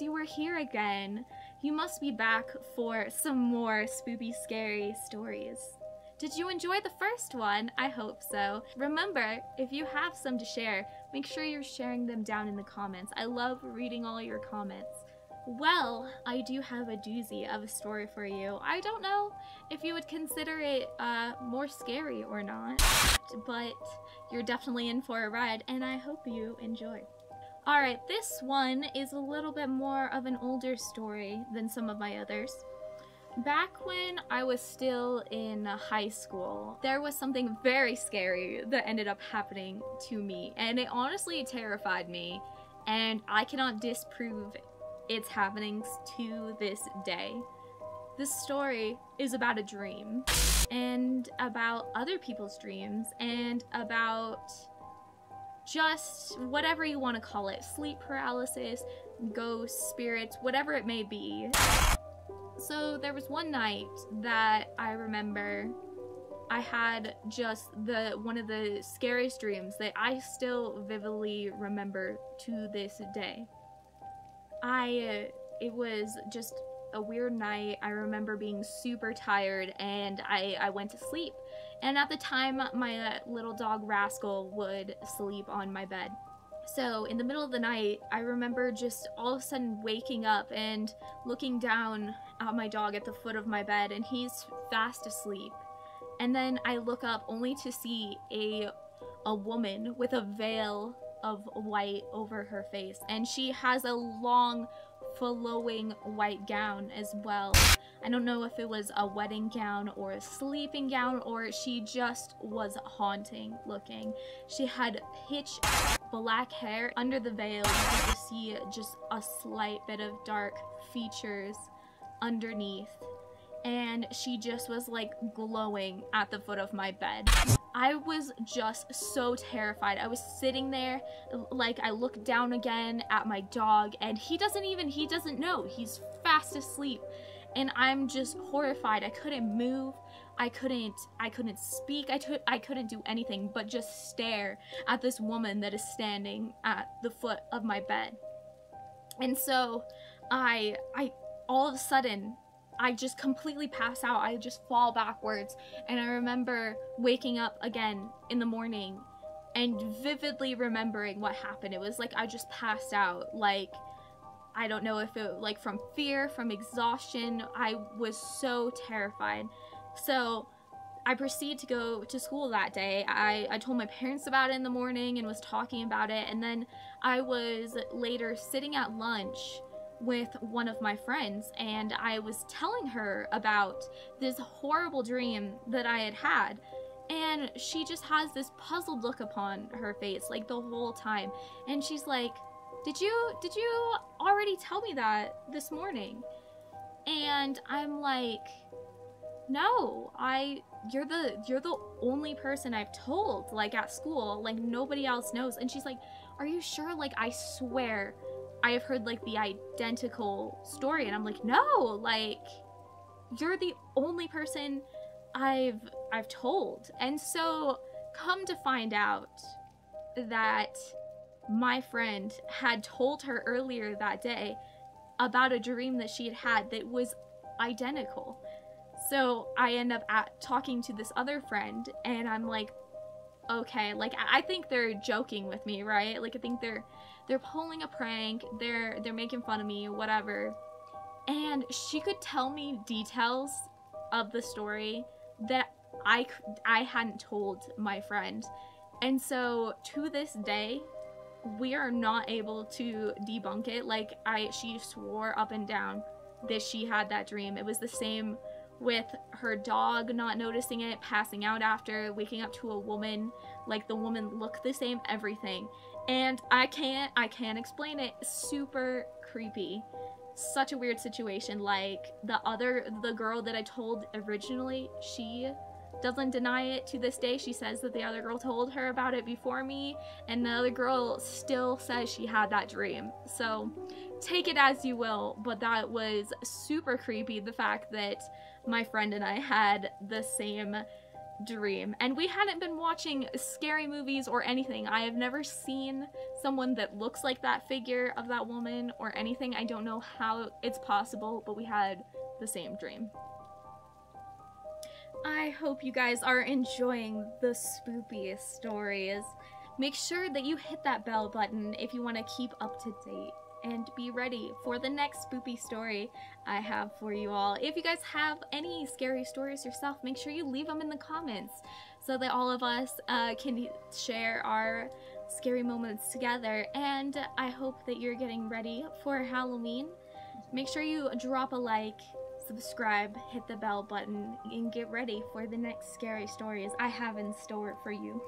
you were here again. You must be back for some more spoopy scary stories. Did you enjoy the first one? I hope so. Remember, if you have some to share, make sure you're sharing them down in the comments. I love reading all your comments. Well, I do have a doozy of a story for you. I don't know if you would consider it uh, more scary or not, but you're definitely in for a ride, and I hope you enjoy. Alright, this one is a little bit more of an older story than some of my others. Back when I was still in high school, there was something very scary that ended up happening to me, and it honestly terrified me, and I cannot disprove its happenings to this day. This story is about a dream, and about other people's dreams, and about just whatever you want to call it sleep paralysis, ghosts, spirits, whatever it may be. So there was one night that I remember I had just the one of the scariest dreams that I still vividly remember to this day. I it was just a weird night. I remember being super tired and I I went to sleep. And at the time my uh, little dog Rascal would sleep on my bed. So in the middle of the night, I remember just all of a sudden waking up and looking down at my dog at the foot of my bed and he's fast asleep. And then I look up only to see a a woman with a veil of white over her face and she has a long flowing white gown as well. I don't know if it was a wedding gown or a sleeping gown or she just was haunting looking. She had pitch black hair under the veil. You could see just a slight bit of dark features underneath and she just was like glowing at the foot of my bed. I was just so terrified. I was sitting there, like I looked down again at my dog and he doesn't even, he doesn't know. He's fast asleep and I'm just horrified. I couldn't move. I couldn't I couldn't speak. I, I couldn't do anything but just stare at this woman that is standing at the foot of my bed. And so I I all of a sudden I just completely pass out. I just fall backwards. And I remember waking up again in the morning and vividly remembering what happened. It was like I just passed out. Like, I don't know if it like from fear, from exhaustion. I was so terrified. So I proceeded to go to school that day. I, I told my parents about it in the morning and was talking about it. And then I was later sitting at lunch with one of my friends and I was telling her about this horrible dream that I had had and she just has this puzzled look upon her face like the whole time. And she's like did you did you already tell me that this morning? And I'm like no I you're the you're the only person I've told like at school like nobody else knows. And she's like are you sure? Like I swear I have heard like the identical story and I'm like, no, like you're the only person I've I've told. And so come to find out that my friend had told her earlier that day about a dream that she had had that was identical. So I end up at, talking to this other friend and I'm like, okay, like I think they're joking with me, right? Like I think they're they're pulling a prank, they're they're making fun of me, whatever. And she could tell me details of the story that I I hadn't told my friend. And so to this day, we are not able to debunk it. Like I she swore up and down that she had that dream. It was the same with her dog not noticing it, passing out after, waking up to a woman, like the woman looked the same, everything. And I can't I can't explain it. Super creepy. Such a weird situation. Like the other the girl that I told originally, she doesn't deny it to this day. She says that the other girl told her about it before me, and the other girl still says she had that dream. So take it as you will, but that was super creepy. The fact that my friend and I had the same dream. And we hadn't been watching scary movies or anything. I have never seen someone that looks like that figure of that woman or anything. I don't know how it's possible, but we had the same dream. I hope you guys are enjoying the spoopy stories. Make sure that you hit that bell button if you want to keep up to date and be ready for the next spoopy story I have for you all. If you guys have any scary stories yourself, make sure you leave them in the comments so that all of us uh, can share our scary moments together. And I hope that you're getting ready for Halloween. Make sure you drop a like, subscribe, hit the bell button, and get ready for the next scary stories I have in store for you.